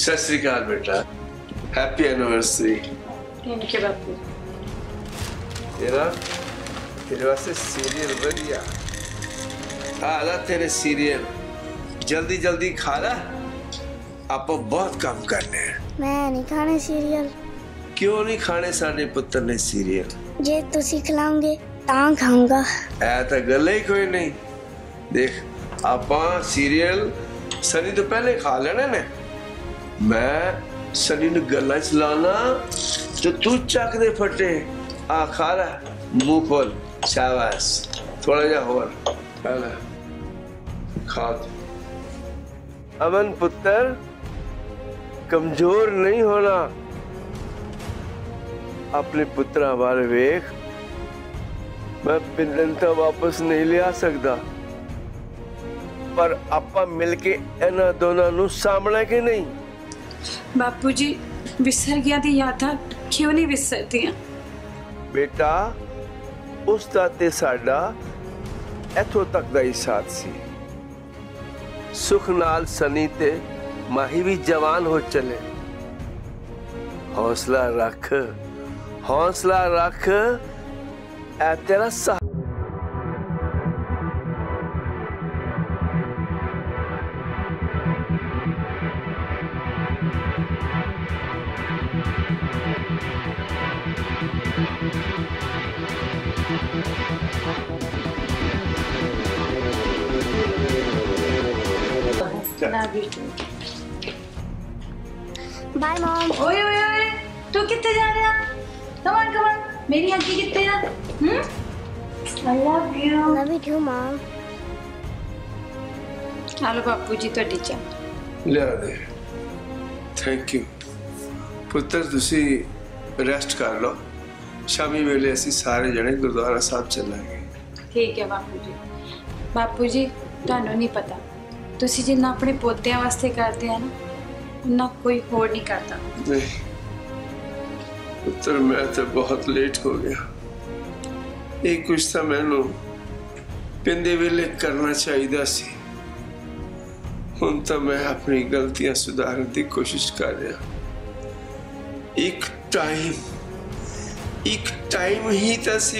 ਜੀ ਸਤਿ ਸ੍ਰੀ ਅਕਾਲ ਬੇਟਾ happy anniversary thank you ਬਾਪੂ ਤੇਰਾ ਤੇਰੇ ਵਾਸਤੇ ਸੀਰੀਅਲ ਵਧੀਆ ਆ ਲੈ ਤੇਰੇ ਸੀਰੀਅਲ ਜਲਦੀ ਜਲਦੀ ਖਾ ਲੈ ਆਪਾਂ ਬਹੁਤ ਕੰਮ ਕਰਨੇ ਆ ਮੈਂ ਨਹੀਂ ਖਾਣੇ ਸੀਰੀਅਲ ਕਿਉਂ ਨਹੀਂ ਖਾਣੇ ਸਾਡੇ ਪੁੱਤਰ ਨੇ ਸੀਰੀਅਲ ਜੇ ਤੁਸੀਂ ਖਿਲਾਓਗੇ ਤਾਂ ਖਾਊਂਗਾ ਐ ਤਾਂ ਗੱਲ ਹੀ ਕੋਈ ਨਹੀਂ ਦੇਖ ਆਪਾਂ ਸੀਰੀਅਲ ਸਨੀ ਤੋਂ ਪਹਿਲੇ ਖਾ ਲੈਣਾ ਨੇ ਮੈਂ ਸਨੀ ਨੂੰ ਗੱਲਾਂ ਚ ਲਾਣਾ ਤੇ ਤੂੰ ਚੱਕ ਦੇ ਫਟੇ ਆ ਖਾ ਲੈ ਮੂੰਹ ਖੋਲ ਸ਼ਾਬਾਸ਼ ਥੋੜਾ ਜਿਹਾ ਹੋਰ ਖਾ ਲੈ ਖਾ ਅਮਨ ਪੁੱਤਰ ਕਮਜ਼ੋਰ ਨਹੀਂ ਹੋਣਾ ਆਪਣੇ ਪੁੱਤਰਾਂ ਵੱਲ ਵੇਖ ਮੈਂ ਪਿੰਡਨ ਤਾਂ ਵਾਪਸ ਨਹੀਂ ਲਿਆ ਸਕਦਾ ਪਰ ਆਪਾਂ ਮਿਲ ਕੇ ਇਹਨਾਂ ਦੋਨਾਂ ਨੂੰ ਸਾਹਮਣਾ ਕਿ ਨਹੀਂ ਬਾਪੂ ਜੀ, ਵਿਸਰ ਗਿਆ ਦੀ ਯਾਦਾਂ ਕਿਉਂ ਨਹੀਂ ਵਿਸਰਦੀਆਂ? ਬੇਟਾ, ਉਸ ਦਾ ਤੇ ਸਾਡਾ ਇੱਥੋਂ ਤੱਕ ਦਾ ਹੀ ਸਾਥ ਸੀ। ਸੁਖ ਨਾਲ ਸਨੀ ਤੇ ਮਾਹੀ ਵੀ ਜਵਾਨ ਹੋ ਚਲੇ। ਹੌਸਲਾ ਰੱਖ ਹੌਸਲਾ ਰੱਖ ਇਹ ਤੇਰਾ ਸਾ ਲਵ ਯੂ ਬਾਏ ਮਮ ਓਏ ਓਏ ਓਏ ਤੂੰ ਕਿੱਥੇ ਜਾ ਰਿਹਾ ਕਮਨ ਕਮਨ ਮੇਰੀ ਹੱਗੀ ਕਿੱਥੇ ਆ ਹੂੰ I love you love you too mum hello ਬਾਪੂ ਜੀ ਤੁਹਾਡੀ ਚਾਹ ਲਿਆ ਦੇ ਥੈਂਕ ਯੂ ਪੁੱਤਰ ਤੁਸੀਂ ਰੈਸਟ ਕਰ ਲਓ ਸ਼ਾਮੀ ਵੇਲੇ ਅਸੀਂ ਸਾਰੇ ਜਣੇ ਗੁਰਦੁਆਰਾ ਸਾਹਿਬ ਚੱਲਾਂਗੇ ਠੀਕ ਹੈ ਬਾਪੂ ਜੀ ਬਾਪੂ ਜੀ ਤੁਹਾਨੂੰ ਨਹੀਂ ਪਤਾ ਤੁਸੀਂ ਜਿੰਨਾ ਆਪਣੇ ਪੋਤਿਆਂ ਵਾਸਤੇ ਕਰਦੇ ਆ ਨਾ ਉਹਨਾਂ ਕੋਈ ਹੋਰ ਨਹੀਂ ਕਰਦਾ। ਨਹੀਂ। ਪੁੱਤਰ, ਮੈਂ ਤਾਂ ਬਹੁਤ ਲੇਟ ਹੋ ਗਿਆ। ਇਹ ਕੁਛ ਤਾਂ ਮੈਨੂੰ ਪਿੰਦੇ ਵੇਲੇ ਕਰਨਾ ਚਾਹੀਦਾ ਸੀ। ਹੁਣ ਤਾਂ ਮੈਂ ਆਪਣੀ ਗਲਤੀਆਂ ਸੁਧਾਰਨ ਦੀ ਕੋਸ਼ਿਸ਼ ਕਰ ਰਿਹਾ। ਇੱਕ ਟਾਈਮ ਇੱਕ ਟਾਈਮ ਹੀ ਤਾਂ ਸੀ।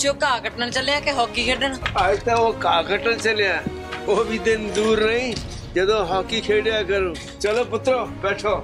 ਤੇ ਪੁੱਛਿਓ ਘਾਹ ਕੱਟਣ ਚੱਲਿਆ ਕਿ ਹਾਕੀ ਖੇਡਣ ਅੱਜ ਤਾਂ ਉਹ ਕਾਕਟਲ ਚਲਿਆ ਉਹ ਵੀ ਦਿਨ ਦੂਰ ਨਹੀਂ ਜਦੋਂ ਹਾਕੀ ਖੇਡਿਆ ਕਰੋ ਚਲੋ ਪੁੱਤਰੋ ਬੈਠੋ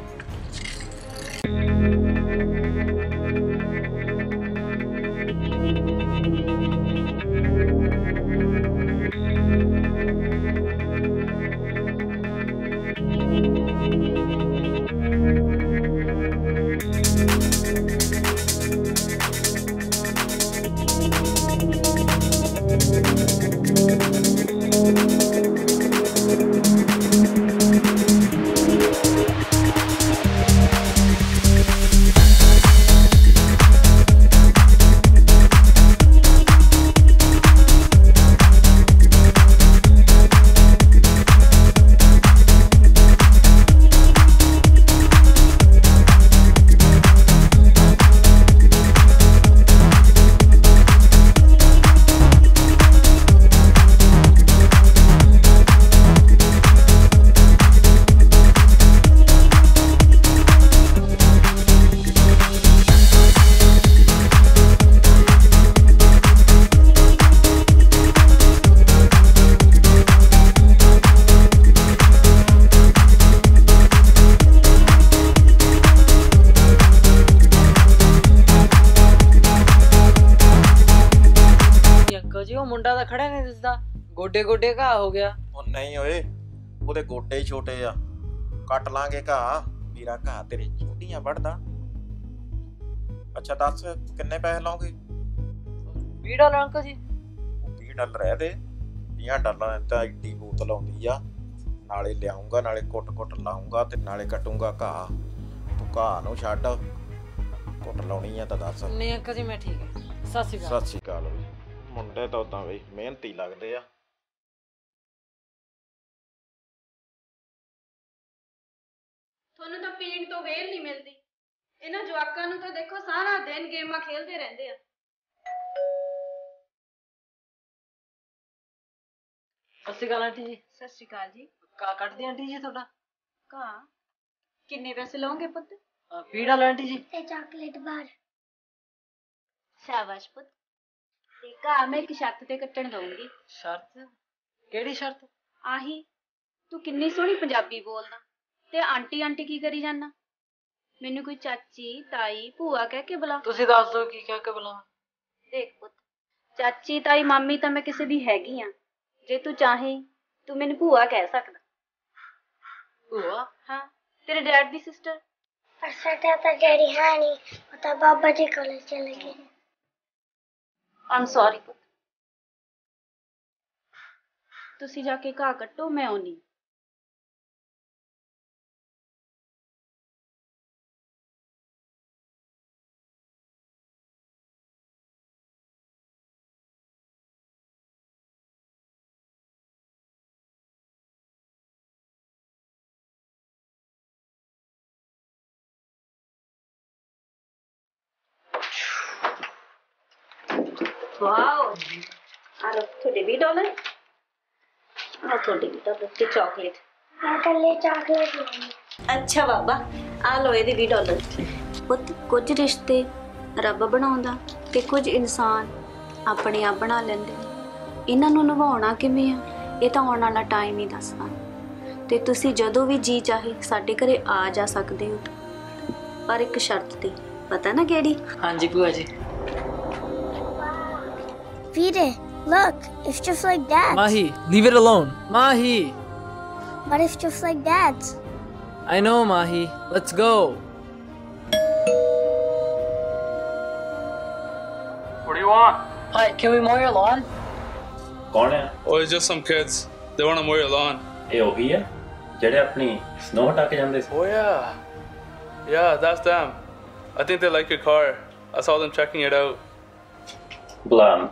ਗੋਡੇ ਗੋਡੇ ਘਾਹ ਹੋ ਗਿਆ ਉਹ ਨਹੀਂ ਓਏ ਉਹਦੇ ਗੋਡੇ ਹੀ ਛੋਟੇ ਆ ਕੱਟ ਲਾਂਗੇ ਘਾਹ ਵੀਰਾ ਘਾਹ ਤੇਰੇ ਛੋਟੀਆਂ ਵੱਢਦਾ ਅੱਛਾ ਦੱਸ ਕਿੰਨੇ ਪੈਸੇ ਲਾਓਗੇ ਵੀੜਾ ਲਾ ਅੰਕਲ ਜੀ 20 ਡਾਲਰ ਹੈ ਦੇ 20 ਡਾਲਰਾਂ ਤਾਂ ਇੱਡੀ ਬੋਤਲ ਆਉਂਦੀ ਆ ਨਾਲੇ ਲਿਆਉਂਗਾ ਨਾਲੇ ਕੁੱਟ-ਕੁੱਟ ਲਾਉਂਗਾ ਤੇ ਨਾਲੇ ਕੱਟੂੰਗਾ ਘਾਹ ਤੂੰ ਘਾਹ ਨੂੰ ਛੱਡ ਕੁੱਟ ਲਾਉਣੀ ਆ ਤਾਂ ਦੱਸ ਨਹੀਂ ਅੰਕਲ ਜੀ ਮੈਂ ਠੀਕ ਹੈ ਸਤਿ ਸ਼੍ਰੀ ਅਕਾਲ ਸਤਿ ਸ਼੍ਰੀ ਅਕਾਲ ਓਏ ਮੁੰਡੇ ਤਾਂ ਉਦਾਂ ਵੇ ਮਿਹਨਤੀ ਲੱਗਦੇ ਆ ਤੁਹਾਨੂੰ ਤਾਂ ਪੀਣ ਤੋਂ ਵੇਲ ਨਹੀਂ ਮਿਲਦੀ। ਇਹਨਾਂ ਜਵਾਕਾਂ ਨੂੰ ਤਾਂ ਦੇਖੋ ਸਾਰਾ ਦਿਨ ਗੇਮਾਂ ਖੇਲਦੇ ਰਹਿੰਦੇ ਆ। ਸਤਿ ਸ਼੍ਰੀ ਅਕਾਲ ਆਂਟੀ ਜੀ। ਸਤਿ ਸ਼੍ਰੀ ਅਕਾਲ ਜੀ। ਕਾ ਕੱਟਦੇ ਆਂਟੀ ਜੀ ਤੁਹਾਡਾ? ਕਾ ਕਿੰਨੇ ਪੈਸੇ ਲਓਗੇ ਪੁੱਤ? ਪੀੜਾ ਲਓ ਆਂਟੀ ਜੀ। ਤੇ ਚਾਕਲੇਟ ਬਾਰ। ਸ਼ਾਬਾਸ਼ ਪੁੱਤ। ਤੇ ਕਾ ਮੈਂ ਇੱਕ ਸ਼ਰਤ ਤੇ ਕੱਟਣ ਦਊਂਗੀ। ਸ਼ਰਤ ਕਿਹੜੀ ਸ਼ਰਤ ਆਹੀ। ਤੂੰ ਕਿੰਨੀ ਸੋਹਣੀ ਪੰਜਾਬੀ ਬੋਲਦਾ। ਤੇ ਆਂਟੀ ਆਂਟੀ ਕੀ ਕਰੀ ਜਾਂਦਾ ਮੈਨੂੰ ਕੋਈ ਚਾਚੀ ਤਾਈ ਭੂਆ ਕਹਿ ਕੇ ਬੁਲਾ ਤੁਸੀਂ ਦੱਸ ਦਿਓ ਕੀ ਕਹਿ ਕੇ ਬੁਲਾਵਾਂ ਦੇਖ ਪੁੱਤ ਚਾਚੀ ਤਾਈ ਮਾਮੀ ਤਾਂ ਮੈਂ ਕਿਸੇ ਦੀ ਹੈਗੀ ਆ ਜੇ ਤੂੰ ਚਾਹੇ ਤੂੰ ਮੈਨੂੰ ਭੂਆ ਕਹਿ ਸਕਦਾ ਭੂਆ ਹਾਂ ਤੇਰੇ ਡੈਡ ਦੀ ਸਿਸਟਰ ਪਰ ਸਾਡਾ ਤਾਂ ਡੈਡੀ ਹੈ ਨਹੀਂ ਉਹ ਤਾਂ ਬਾਬਾ ਜੀ ਕੋਲ ਚਲੇ ਗਏ ਆਮ ਸੌਰੀ ਪੁੱਤ ਤੁਸੀਂ ਜਾ ਕੇ ਘਾਹ ਕੱਟੋ ਮੈਂ ਆਉਣੀ ਵਾਓ ਆ ਲੋ ਤੁਹਾਡੇ ਵੀ ਡਾਲਰ ਆ ਤੁਹਾਡੇ ਵੀ ਡਾਲਰ ਤੇ ਚਾਕਲੇਟ ਮੈਂ ਕੱਲੇ ਚਾਕਲੇਟ ਲੈਣੀ ਅੱਛਾ ਬਾਬਾ ਆ ਲੋ ਇਹਦੇ 20 ਡਾਲਰ ਪੁੱਤ ਕੁਝ ਰਿਸ਼ਤੇ ਰੱਬ ਬਣਾਉਂਦਾ ਤੇ ਕੁਝ ਇਨਸਾਨ ਆਪਣੇ ਆਪ ਬਣਾ ਲੈਂਦੇ ਨੇ ਇਹਨਾਂ ਨੂੰ ਨਿਭਾਉਣਾ ਕਿਵੇਂ ਆ ਇਹ ਤਾਂ ਆਉਣ ਵਾਲਾ ਟਾਈਮ ਹੀ ਦੱਸਦਾ ਤੇ ਤੁਸੀਂ ਜਦੋਂ ਵੀ ਜੀ ਚਾਹੇ ਸਾਡੇ ਘਰੇ ਆ ਜਾ ਸਕਦੇ ਹੋ ਪਰ ਇੱਕ ਸ਼ਰਤ ਤੇ ਪਤਾ ਨਾ ਕਿਹੜੀ ਹਾਂਜੀ ਭੂਆ ਜੀ Look, it's just like that. Mahi, leave it alone. Mahi! But it's just like that. I know, Mahi. Let's go. What do you want? Hi, can we mow your lawn? Who's it? Oh, it's just some kids. They want to mow your lawn. Hey, ओही है जेड़े Oh yeah. Yeah, that's them. I think they like your car. I saw them checking it out. Blum.